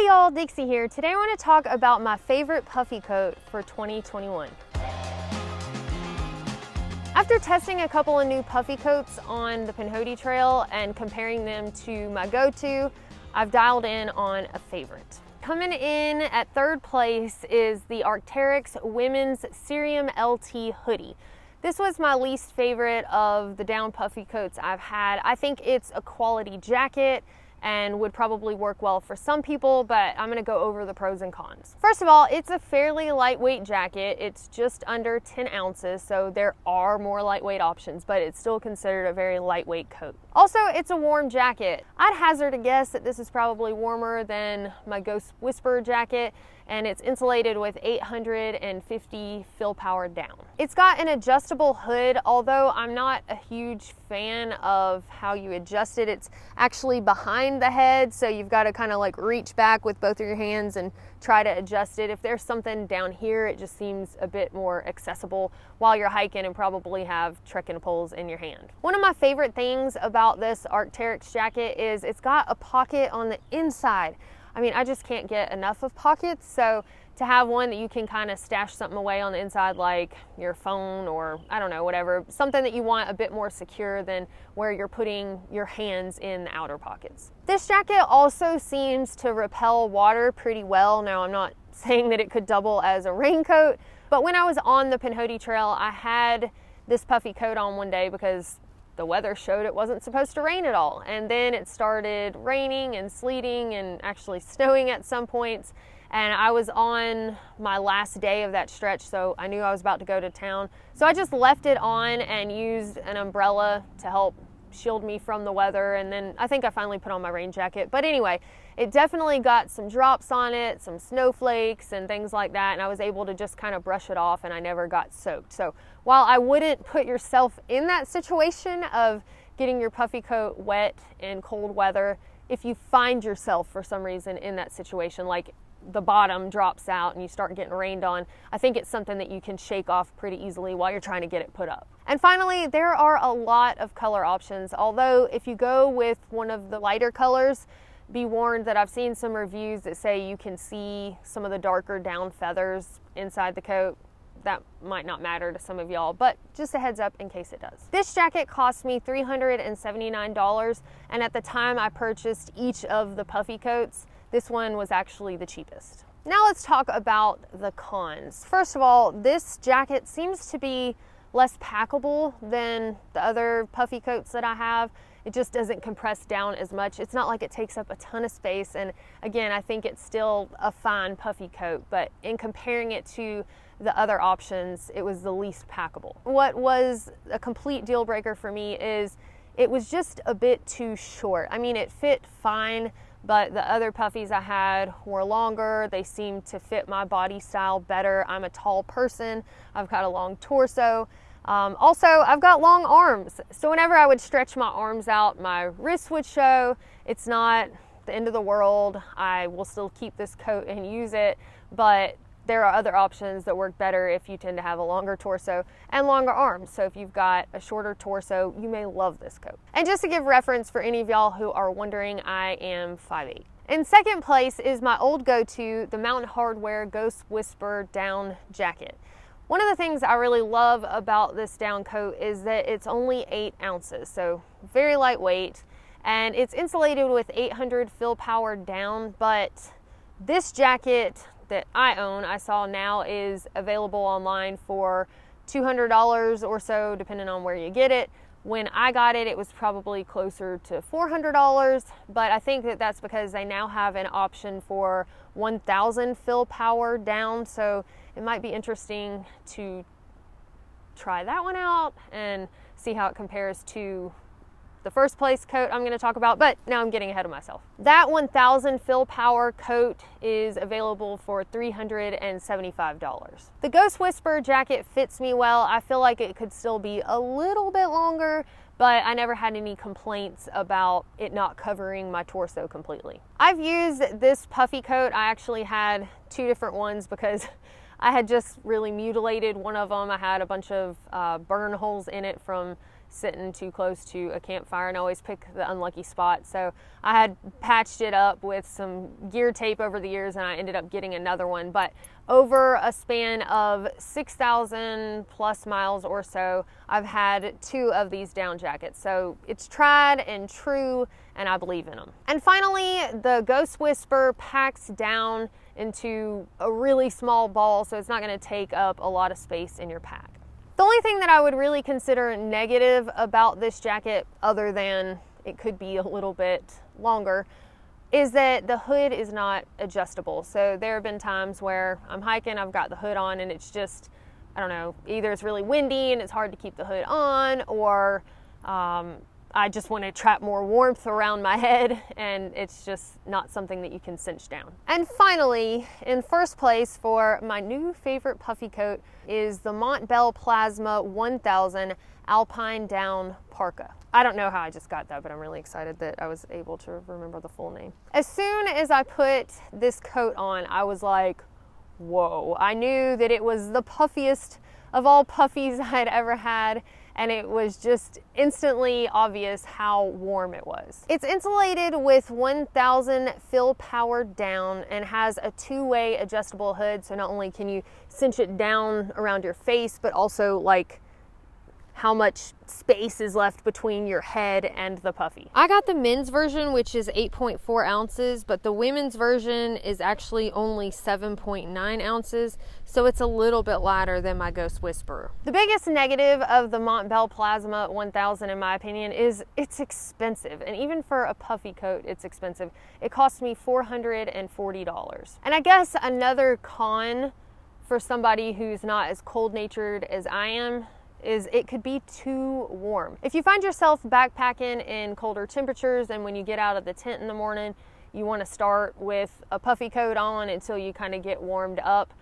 Hey y'all, Dixie here. Today I want to talk about my favorite puffy coat for 2021. After testing a couple of new puffy coats on the Pinhoti Trail and comparing them to my go-to, I've dialed in on a favorite. Coming in at third place is the Arc'teryx Women's Cerium LT Hoodie. This was my least favorite of the down puffy coats I've had. I think it's a quality jacket and would probably work well for some people, but I'm gonna go over the pros and cons. First of all, it's a fairly lightweight jacket. It's just under 10 ounces, so there are more lightweight options, but it's still considered a very lightweight coat. Also, it's a warm jacket. I'd hazard a guess that this is probably warmer than my Ghost Whisperer jacket, and it's insulated with 850 fill power down. It's got an adjustable hood, although I'm not a huge fan of how you adjust it. It's actually behind the head, so you've got to kind of like reach back with both of your hands and try to adjust it. If there's something down here, it just seems a bit more accessible while you're hiking and probably have trekking poles in your hand. One of my favorite things about this Arc'teryx jacket is it's got a pocket on the inside. I mean, I just can't get enough of pockets. So to have one that you can kind of stash something away on the inside, like your phone or I don't know, whatever, something that you want a bit more secure than where you're putting your hands in the outer pockets. This jacket also seems to repel water pretty well. Now, I'm not saying that it could double as a raincoat, but when I was on the Pinhoti Trail, I had this puffy coat on one day because the weather showed it wasn't supposed to rain at all. And then it started raining and sleeting and actually snowing at some points. And I was on my last day of that stretch, so I knew I was about to go to town. So I just left it on and used an umbrella to help shield me from the weather. And then I think I finally put on my rain jacket. But anyway, it definitely got some drops on it, some snowflakes and things like that. And I was able to just kind of brush it off and I never got soaked. So while I wouldn't put yourself in that situation of getting your puffy coat wet in cold weather, if you find yourself for some reason in that situation, like the bottom drops out and you start getting rained on, I think it's something that you can shake off pretty easily while you're trying to get it put up. And finally, there are a lot of color options. Although if you go with one of the lighter colors, be warned that I've seen some reviews that say you can see some of the darker down feathers inside the coat. That might not matter to some of y'all, but just a heads up in case it does. This jacket cost me $379, and at the time I purchased each of the puffy coats, this one was actually the cheapest. Now let's talk about the cons. First of all, this jacket seems to be less packable than the other puffy coats that I have. It just doesn't compress down as much. It's not like it takes up a ton of space. And again, I think it's still a fine puffy coat, but in comparing it to the other options, it was the least packable. What was a complete deal breaker for me is it was just a bit too short. I mean, it fit fine, but the other puffies I had were longer. They seemed to fit my body style better. I'm a tall person, I've got a long torso. Um, also, I've got long arms, so whenever I would stretch my arms out, my wrists would show. It's not the end of the world. I will still keep this coat and use it, but there are other options that work better if you tend to have a longer torso and longer arms. So if you've got a shorter torso, you may love this coat. And just to give reference for any of y'all who are wondering, I am 5'8". In second place is my old go-to, the Mountain Hardwear Ghost Whisper down jacket. One of the things I really love about this down coat is that it's only eight ounces, so very lightweight, and it's insulated with 800 fill power down, but this jacket that I own, I saw now is available online for $200 or so, depending on where you get it. When I got it, it was probably closer to $400, but I think that that's because they now have an option for 1000 fill power down, so it might be interesting to try that one out and see how it compares to the first place coat I'm going to talk about, but now I'm getting ahead of myself. That 1000 fill power coat is available for $375. The Ghost Whisper jacket fits me well. I feel like it could still be a little bit longer, but I never had any complaints about it not covering my torso completely. I've used this puffy coat. I actually had two different ones because I had just really mutilated one of them. I had a bunch of uh, burn holes in it from sitting too close to a campfire and always pick the unlucky spot. So I had patched it up with some gear tape over the years and I ended up getting another one. But over a span of 6,000 plus miles or so, I've had two of these down jackets. So it's tried and true and I believe in them. And finally, the Ghost Whisper packs down into a really small ball so it's not gonna take up a lot of space in your pack. The only thing that I would really consider negative about this jacket, other than it could be a little bit longer, is that the hood is not adjustable. So there have been times where I'm hiking, I've got the hood on, and it's just, I don't know, either it's really windy and it's hard to keep the hood on, or um, I just want to trap more warmth around my head and it's just not something that you can cinch down. And finally, in first place for my new favorite puffy coat is the Montbell Plasma 1000 Alpine Down Parka. I don't know how I just got that, but I'm really excited that I was able to remember the full name. As soon as I put this coat on, I was like, whoa. I knew that it was the puffiest of all puffies I'd ever had and it was just instantly obvious how warm it was. It's insulated with 1000 fill power down and has a two-way adjustable hood so not only can you cinch it down around your face but also like how much space is left between your head and the puffy. I got the men's version, which is 8.4 ounces, but the women's version is actually only 7.9 ounces, so it's a little bit lighter than my Ghost Whisperer. The biggest negative of the Montbell Plasma 1000, in my opinion, is it's expensive, and even for a puffy coat, it's expensive. It cost me $440. And I guess another con for somebody who's not as cold natured as I am is it could be too warm. If you find yourself backpacking in colder temperatures and when you get out of the tent in the morning, you want to start with a puffy coat on until you kind of get warmed up.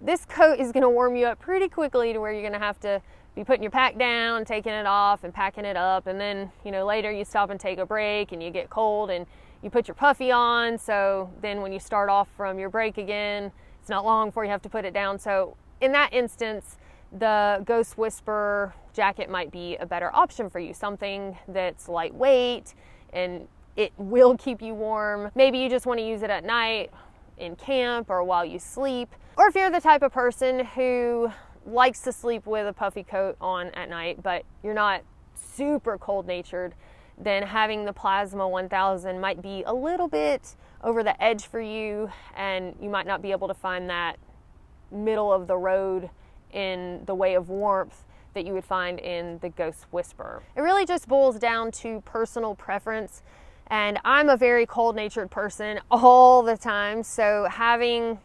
This coat is going to warm you up pretty quickly to where you're going to have to be putting your pack down, taking it off and packing it up and then, you know, later you stop and take a break and you get cold and you put your puffy on. So then when you start off from your break again, it's not long before you have to put it down. So in that instance, the Ghost Whisper jacket might be a better option for you. Something that's lightweight and it will keep you warm. Maybe you just want to use it at night in camp or while you sleep. Or if you're the type of person who likes to sleep with a puffy coat on at night, but you're not super cold natured, then having the Plasma 1000 might be a little bit over the edge for you, and you might not be able to find that middle of the road in the way of warmth that you would find in the Ghost Whisper. It really just boils down to personal preference. And I'm a very cold natured person all the time. So having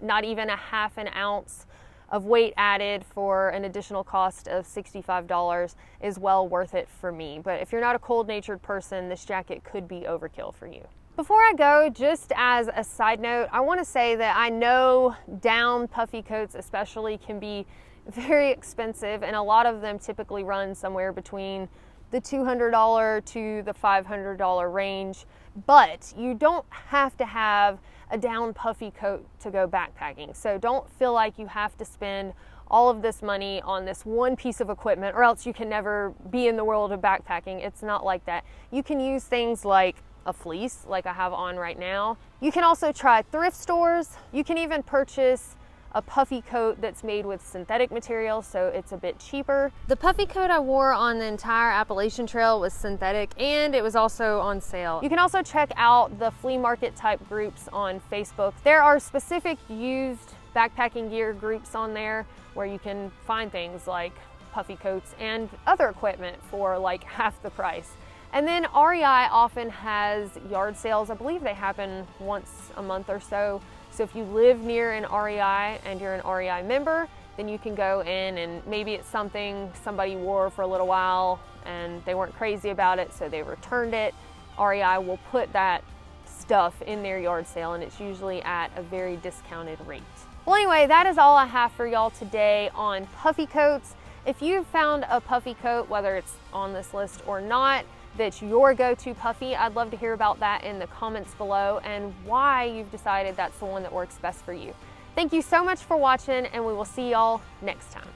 not even a half an ounce of weight added for an additional cost of $65 is well worth it for me. But if you're not a cold natured person, this jacket could be overkill for you. Before I go, just as a side note, I want to say that I know down puffy coats especially can be very expensive and a lot of them typically run somewhere between the $200 to the $500 range, but you don't have to have a down puffy coat to go backpacking. So don't feel like you have to spend all of this money on this one piece of equipment or else you can never be in the world of backpacking. It's not like that. You can use things like a fleece like I have on right now. You can also try thrift stores. You can even purchase a puffy coat that's made with synthetic material, so it's a bit cheaper. The puffy coat I wore on the entire Appalachian Trail was synthetic and it was also on sale. You can also check out the flea market type groups on Facebook. There are specific used backpacking gear groups on there where you can find things like puffy coats and other equipment for like half the price. And then REI often has yard sales. I believe they happen once a month or so. So if you live near an REI and you're an REI member, then you can go in and maybe it's something somebody wore for a little while and they weren't crazy about it, so they returned it. REI will put that stuff in their yard sale and it's usually at a very discounted rate. Well, anyway, that is all I have for y'all today on puffy coats. If you've found a puffy coat, whether it's on this list or not, that's your go-to puffy. I'd love to hear about that in the comments below and why you've decided that's the one that works best for you. Thank you so much for watching and we will see y'all next time.